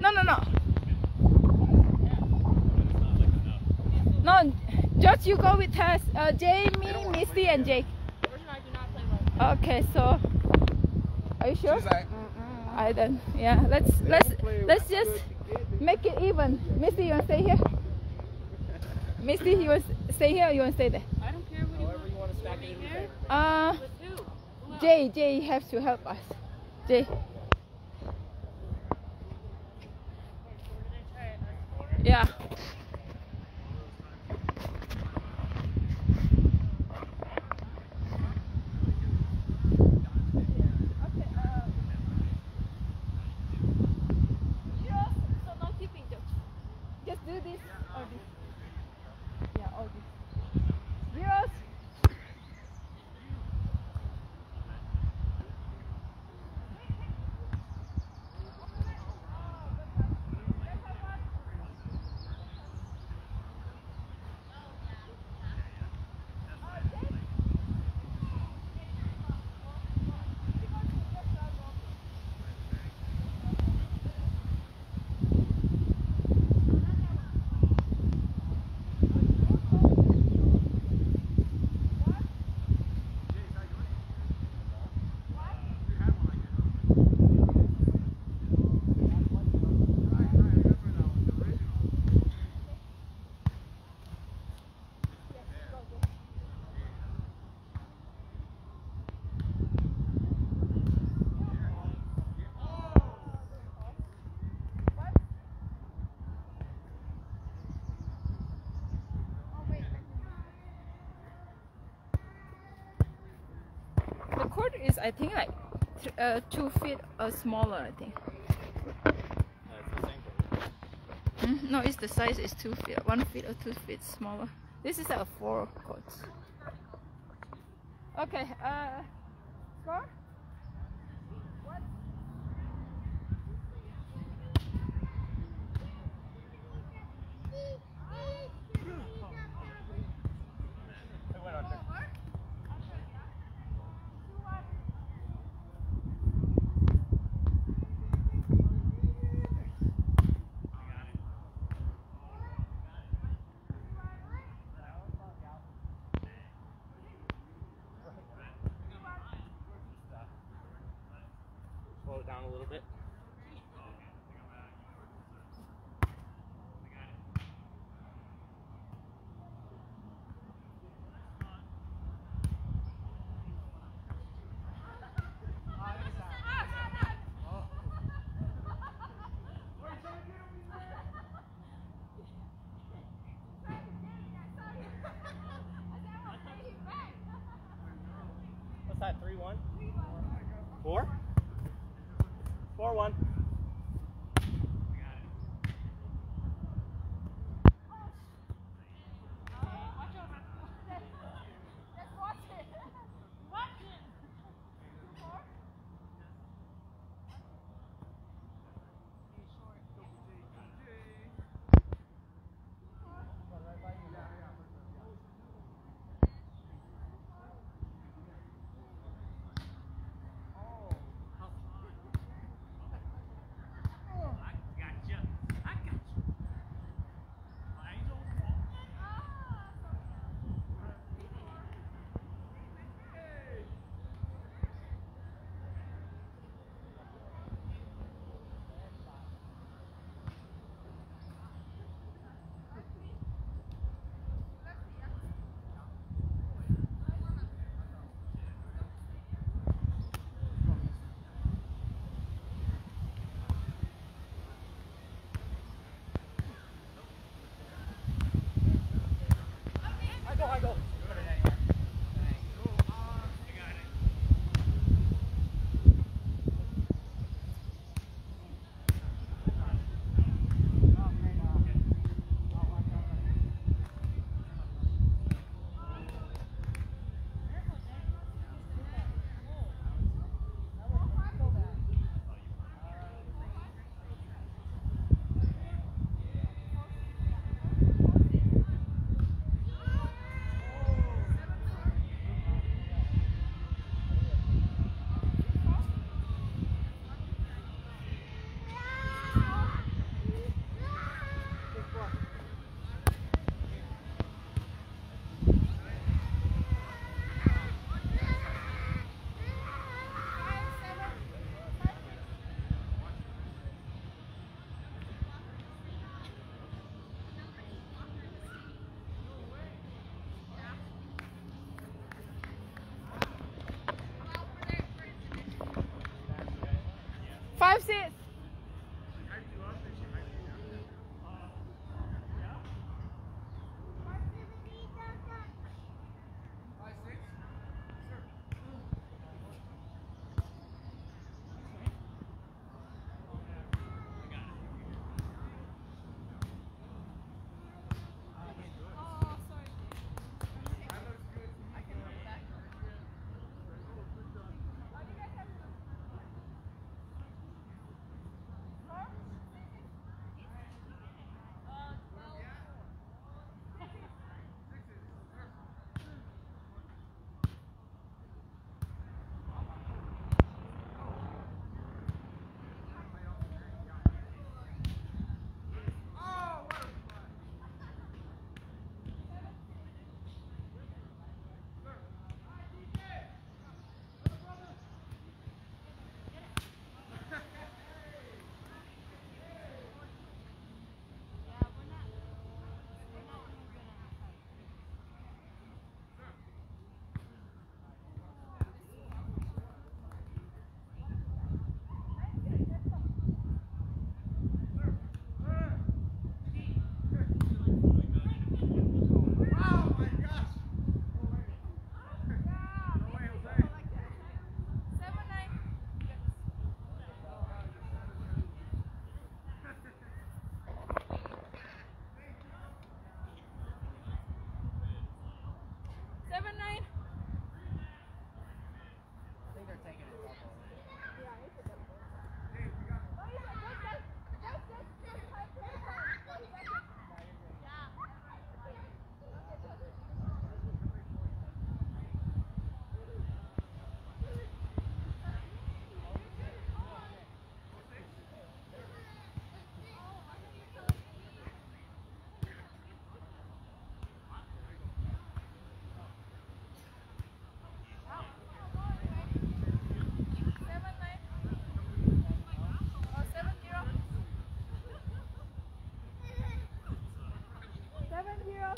No, no, no. No, George, you go with us. Uh, Jamie, Misty, and Jake. Okay, so are you sure? She's like, I don't. Yeah, let's let's let's just make it even. Misty, you wanna stay here? Misty, you want to stay here or you want to stay there? I don't care what you however you want to stack it in your. Uh, With who? Who Jay, Jay has to help us. Jay. Yeah. Just do this or this. Yeah, all this. Zeros. The court is, I think, like uh, two feet or smaller. I think. Mm, no, it's the size is two feet, one feet or two feet smaller. This is a four court. Okay. Uh. What? Slow it down a little bit. What's that? Three one. Four. Four one. Five, six. Seven,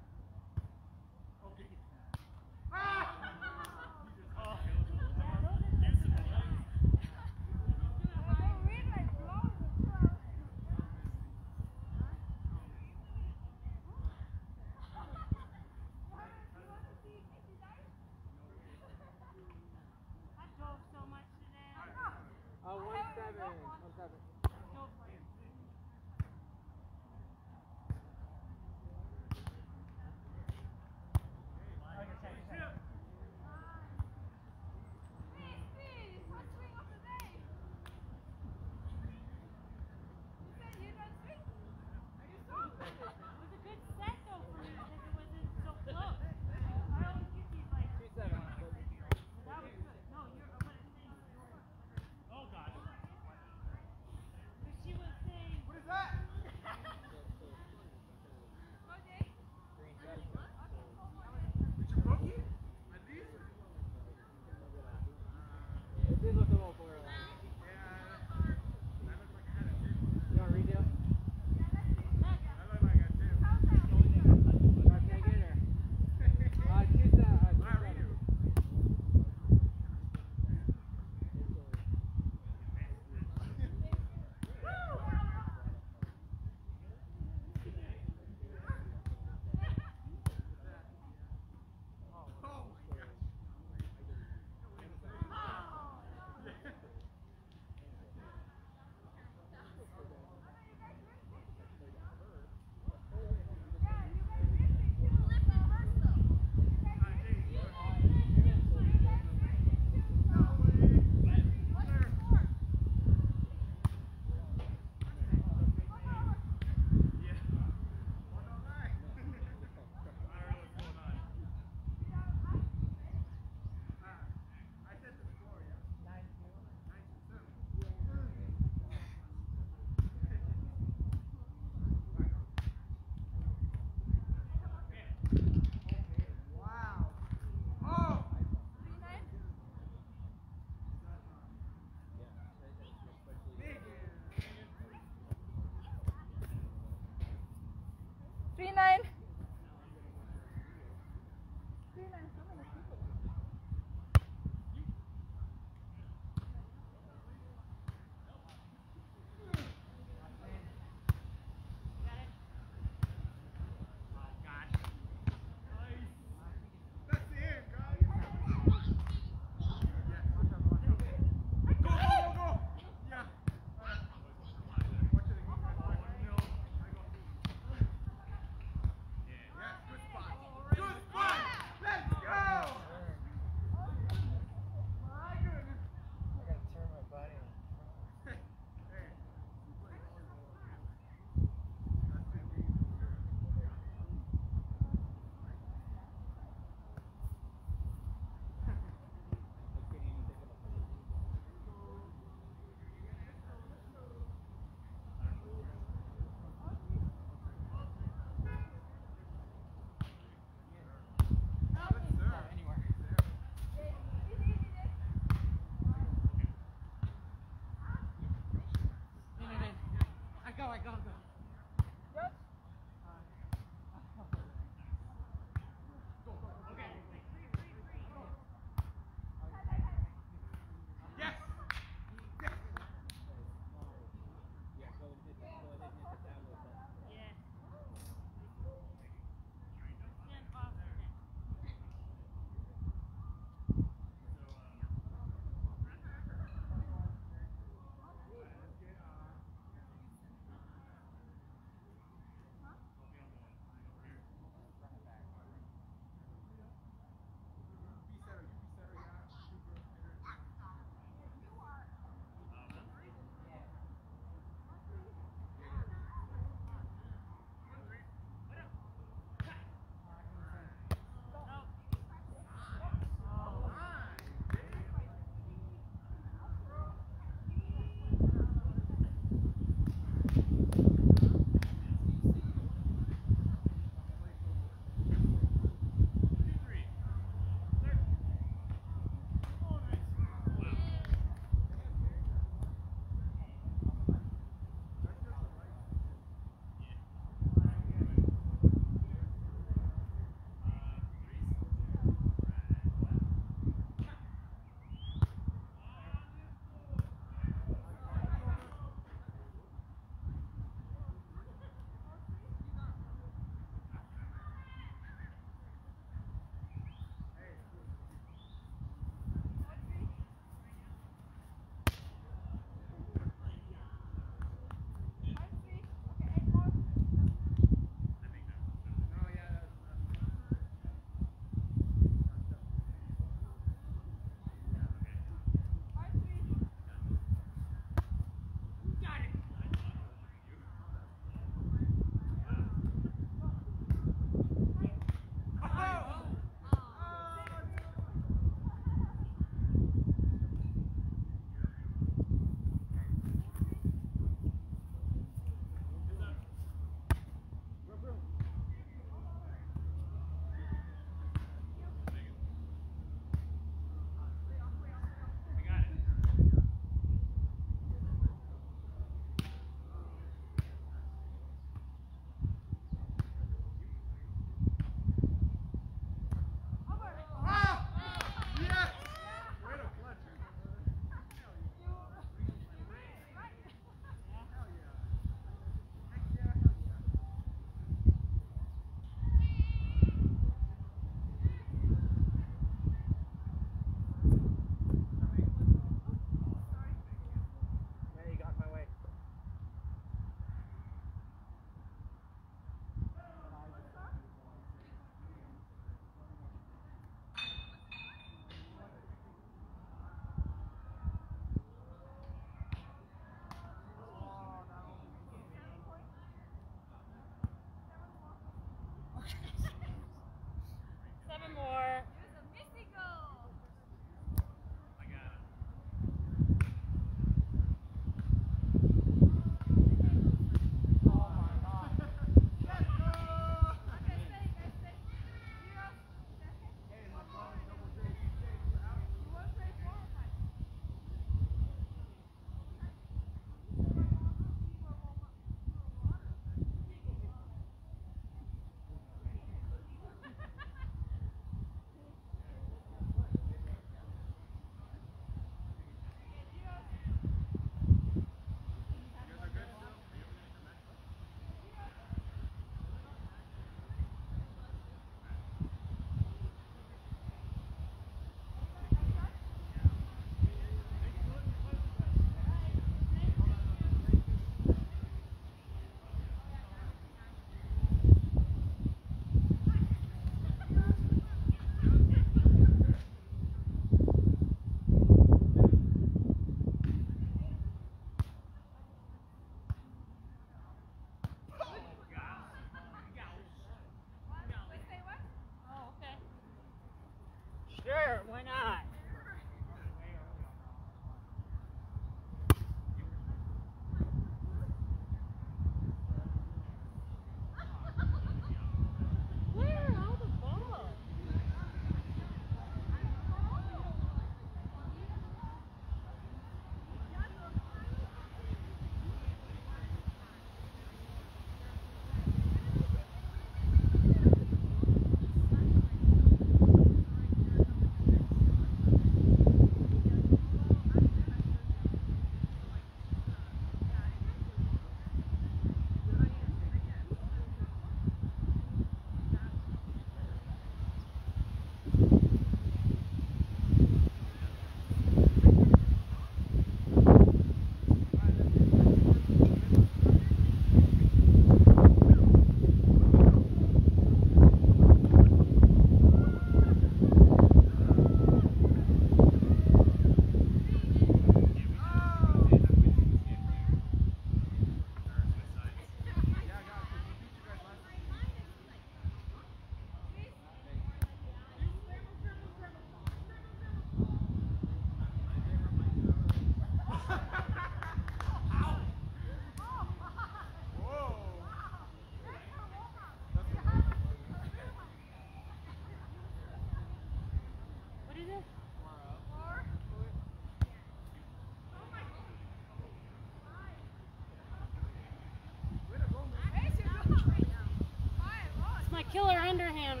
Killer underhand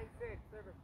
9-6, service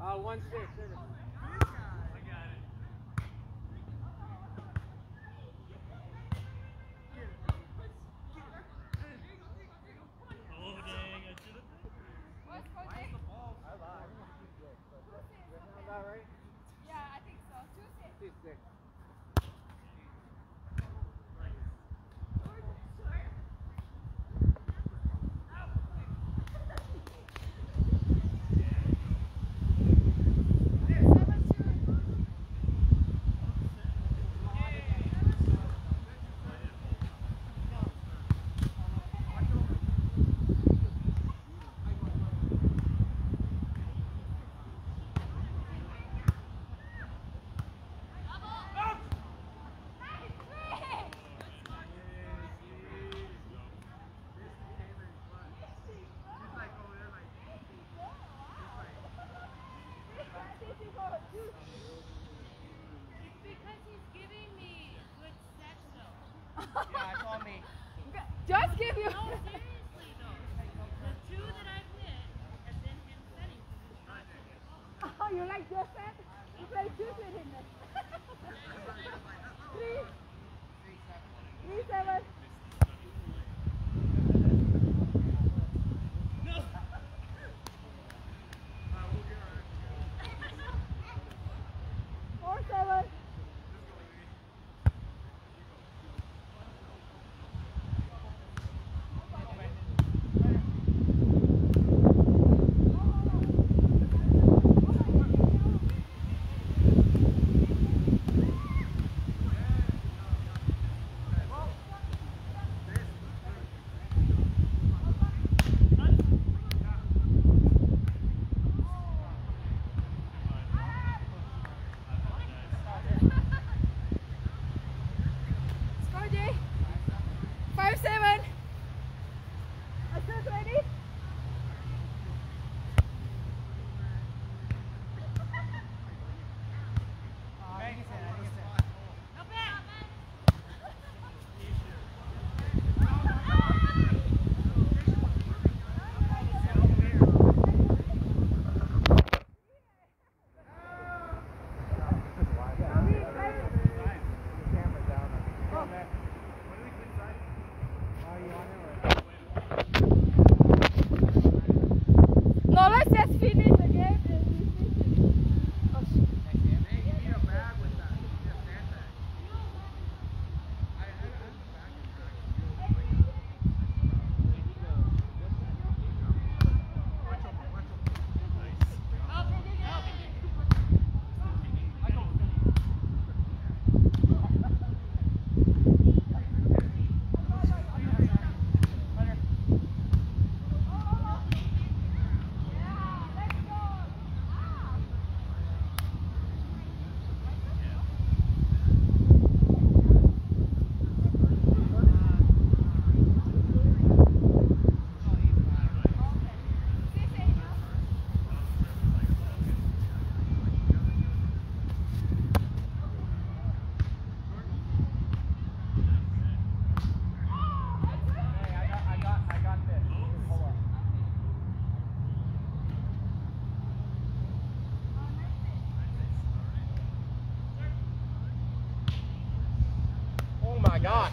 Uh, 1 6, service. Oh, dang, I should have. What's Coach Jake? I lied. That sound about right? Yeah, I think so. Two six. 2 6. Seven two. It's because he's giving me good sex though. Yeah, it's on me. Just give you. No, seriously though. The two that I've hit have been him setting because he's not Oh, you like Joseph? You play two with him. then. Three. Three seven. Oh my God.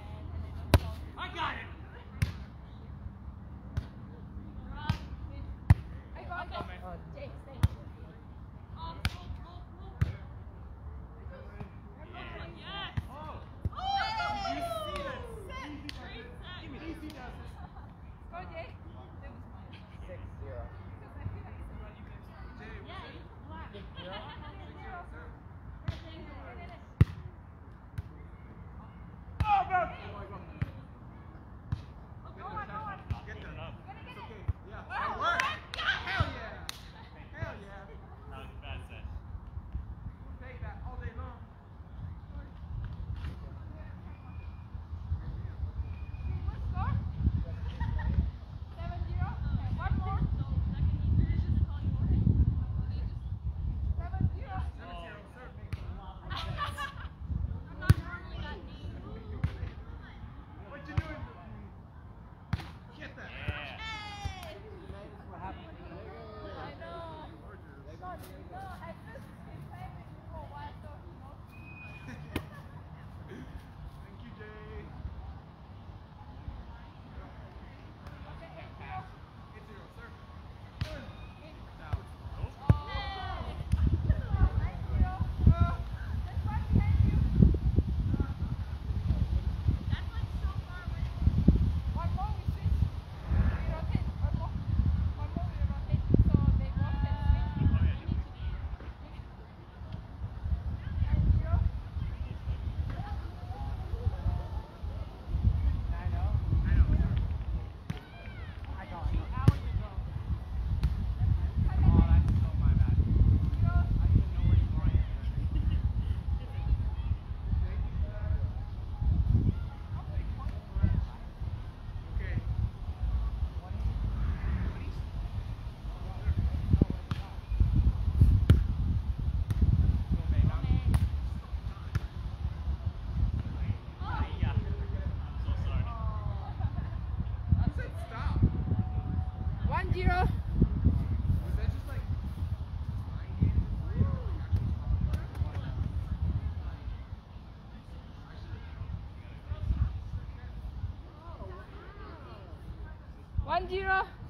One zero.